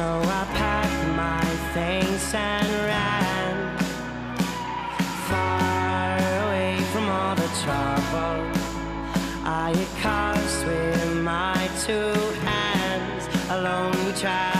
So I packed my things and ran far away from all the trouble I caused with my two hands. A lonely child.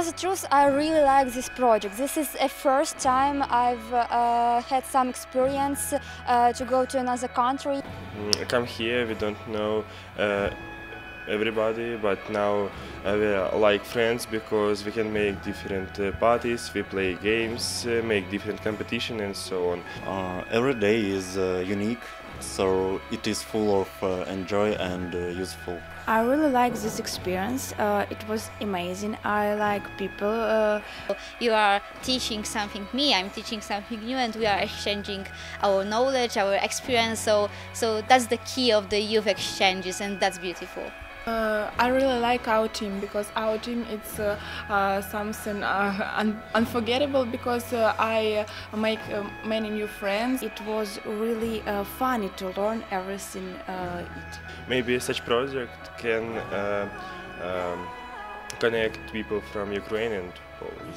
tell the truth, I really like this project. This is a first time I've uh, had some experience uh, to go to another country. Mm, come here we don't know uh, everybody but now uh, we are like friends because we can make different uh, parties we play games uh, make different competition and so on Uh, every day is uh, unique, so it is full of uh, enjoy and uh, useful. I really like this experience. Uh, it was amazing. I like people. Uh, you are teaching something me i'm teaching something new and we are exchanging our knowledge our experience so so that's the key of the youth exchanges and that's beautiful Uh, I really like our team because our team it's uh, uh, something uh, un- unforgettable because uh, I uh, make uh, many new friends. it was really uh, funny to learn everything. Uh, it. maybe such project can uh, um, connect people from ukraine and Poland.